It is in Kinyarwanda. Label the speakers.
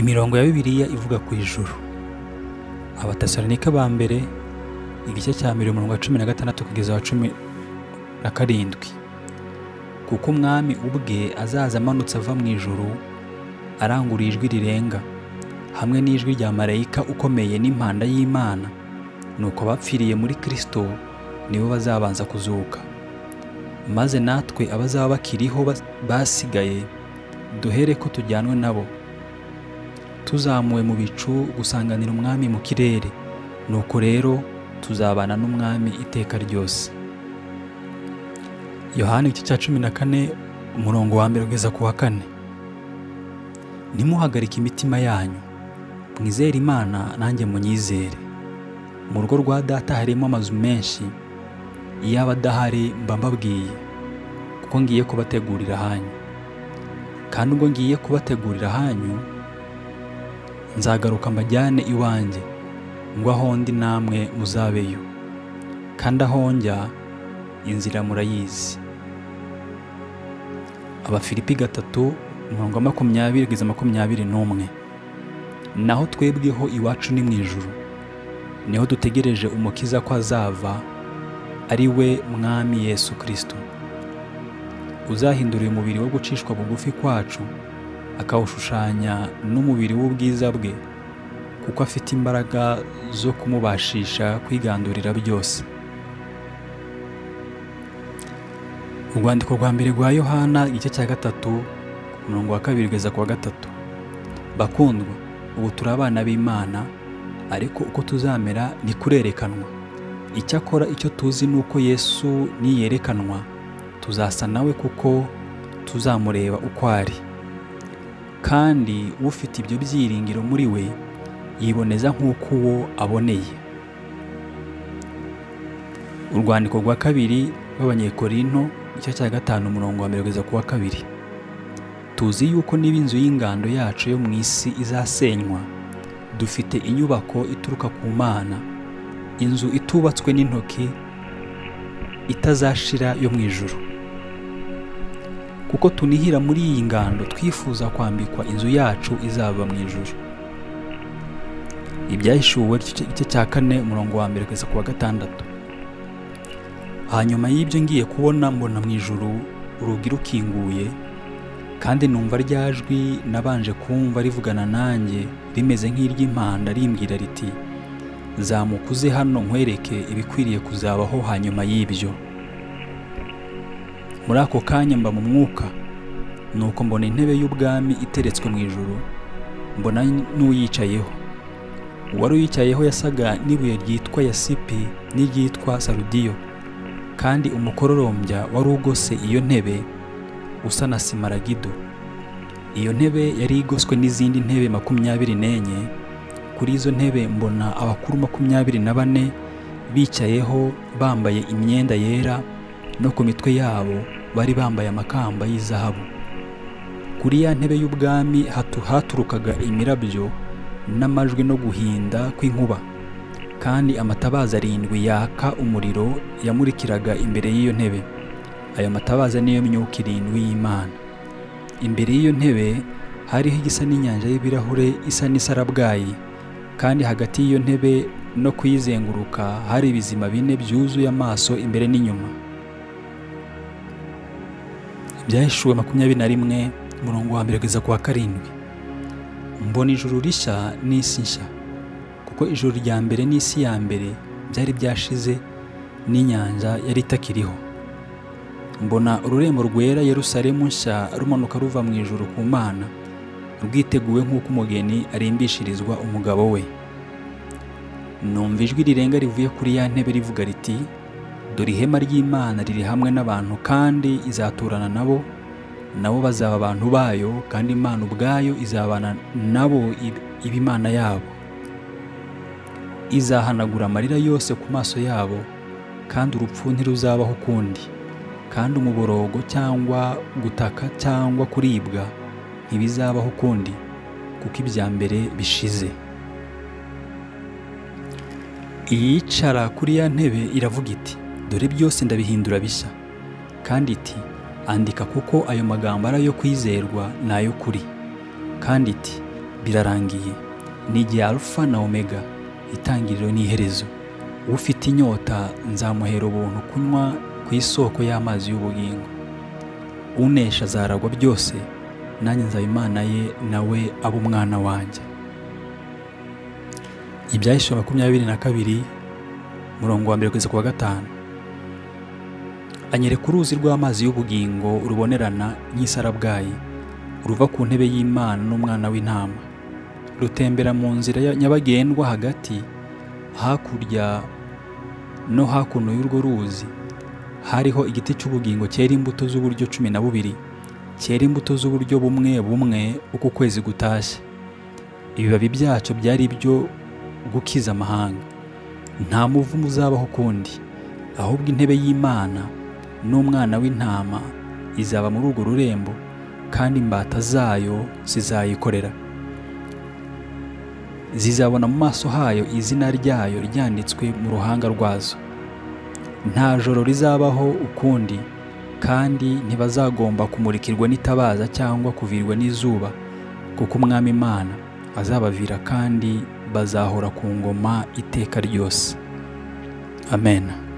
Speaker 1: imirongo ya bibiliya ivuga ku ijuru. Abatesalonika ba mbere igice cya mbere umurongo wa cumi na gatandatu kugeza wa cumi na karindwi. Kuko umwami ubwe azaza amanutse ava mu ijuru arangurura ijwi rirenga. Hamwe n'ijwi rya marayika ukomeye n'impanda y'imana nuko abapfiriye muri kristo nibo bazabanza kuzuka. Maze natwe abazaba bakiriho bas- basigaye duhere ko tujyanwe nabo. Tuzamuwe mu bicu gusanganira umwami mu kirere. Nuko rero tuzabana n'umwami iteka ryose. Yohani igice cya cumi na kane umurongo wa mbere kugeza ku wa kane. Ntimuhagarike imitima yanyu mwizere imana nanjye munyizere. Mu rugo rwa data harimo amazu menshi iyo aba adahari mba mbabwiye kuko ngiye kubategurira ahanyu. Kandi ubwo ngiye kubategurira ahanyu nzagaruka mbajyane iwanjye ngo aho ndi namwe muzabeyo. Kandi aho njya inzira murayizi. Abafilipi gatatu umurongo wa makumyabiri kugeza makumyabiri n'umwe. Naho twebweho iwacu ni mu ijuru. Niho dutegereje umukiza ko azava ari we mwami yesu kirisito uzahindura uyu mubiri wo gucishwa bugufi kwacu akawushushanya n'umubiri w'ubwiza bwe kuko afite imbaraga zo kumubashisha kwigandurira byose. Urwandiko rwa mbere rwa yohana igice cya gatatu umurongo wa kabiri kugeza ku wa gatatu. Bakundwa ubu turi abana b'imana ariko uko tuzamera ni kurerekanwa. Icyakora icyo tuzi ni uko yesu niyerekanwa tuzasa nawe kuko tuzamureba uko ari. Kandi ufite ibyo byiringiro muri we yiboneza nk'uko uwo aboneye. Urwandiko rwa kabiri rw'abanyekorinto igice cya gatanu umurongo wa mbere kugeza ku wa kabiri. Tuzi yuko niba inzu y'ingando yacu yo mu isi izasenywa dufite inyubako ituruka ku mana inzu itubatswe n'intoki itazashira yo mu ijuru. Kuko tunihira muri iyi ngando twifuza kwambikwa inzu yacu izaba mu ijuru. Ibyahishuwe igice cya kane umurongo wa mbere kugeza ku wa gatandatu. Hanyuma y'ibyo ngiye kubona mbona mu ijuru urugi rukinguye kandi numva rya jwi nabanje kumva rivugana nanjye rimeze nk'iry'impanda rimbwira riti zamuka uze hano nkwereke ibikwiriye kuzabaho hanyuma y'ibyo. Muri ako kanya mba mu mwuka nuko mbona intebe y'ubwami iteretswe mu ijuru mbona n'uyicayeho. Uwari uyicayeho yasaga n'ibuye ryitwa yasipi n'iryitwa sarudiyo kandi umukororombya wari ugose iyo ntebe usa na simaragido. Iyo ntebe yari igoswe n'izindi ntebe makumyabiri n'enye kuri izo ntebe mbona abakuru makumyabiri na bane bicayeho bambaye imyenda yera no ku mitwe yabo bari bambaye amakamba y'izahabu. Kuri ya ntebe y'ubwami hatu haturukaga imirabyo n'amajwi no guhinda kw'inkuba. Kandi amatabaza arindwi yaka umuriro yamurikiraga imbere y'iyo ntebe. Ayo matabaza niyo myuka irindwi y'imana. Imbere y'iyo ntebe hariho igisa n'inyanja y'ibirahure isa n'isarabwayi. Kandi hagati y'iyo ntebe no kuyizenguruka hari ibizima bine byuzuye amaso imbere n'inyuma. Ibyahishuwe makumyabiri na rimwe umurongo wa mbere kugeza ku wa karindwi. Mbona ijuru rishya n'isi nshya kuko ijuru rya mbere n'isi ya mbere byari byashize n'inyanja yari itakiriho. Mbona ururembo rwera Yerusalemu nshya rumanuka ruva mu ijuru ku mana rwiteguwe nk'uko umugeni arimbishirizwa umugabo we. Numva ijwi rirenga rivuye kuri ya ntebe rivuga riti dore ihema ry'imana riri hamwe n'abantu kandi izaturana nabo nabo bazaba abantu bayo kandi imana ubwayo izabana nabo iba imana yabo. Izahanagura amarira yose ku maso yabo kandi urupfu ntiruzabaho ukundi. Kandi umuborogo cyangwa gutaka cyangwa kuribwa ntibizabaho ukundi kuko ibya mbere bishize. Iyicara kuri ya ntebe iravuga iti dore byose ndabihindura bishya kandi iti andika kuko ayo magambo ari ayo kwizerwa ni ay'ukuri kandi iti birarangiye. Ni igihe arufa na omega itangiriro n'iherezo. Ufite inyota nzamuhera ubuntu kunywa ku isoko y'amazi y'ubugingo. Unesha azaragwa byose nanjye nzaba imana ye nawe aba umwana wanjye. Ibyahishe makumyabiri na kabiri murongo wa mbere kugeza ku wa gatanu. Anyereka uruzi rw'amazi y'ubugingo rubonerana nk'isarabwayi ruva ku ntebe y'imana n'umwana w'intama. Rutembera mu nzira nyabagendwa hagati hakurya no hakuno y'urwo ruzi hariho igiti cy'ubugingo cyera imbuto z'uburyo cumi na bubiri cyera imbuto z'uburyo bumwe bumwe uko ukwezi gutashye. Ibibabi byacyo byari ibyo gukiza amahanga. Nta muvumo uzabaho ukundi ahubwo intebe y'imana n'umwana w'intama izaba muri urwo rurembo kandi imbata zayo zizayikorera zizabona mu maso hayo izina ryayo ryanditswe mu ruhanga rwazo. Nta joro rizabaho ukundi kandi ntibazagomba kumurikirwa n'itabaza cyangwa kuvirwa n'izuba kuko umwami imana azabavira kandi bazahora ku ngoma iteka ryose. Amen.